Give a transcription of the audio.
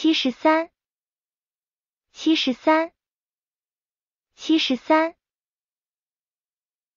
七十三。七十三。七十三。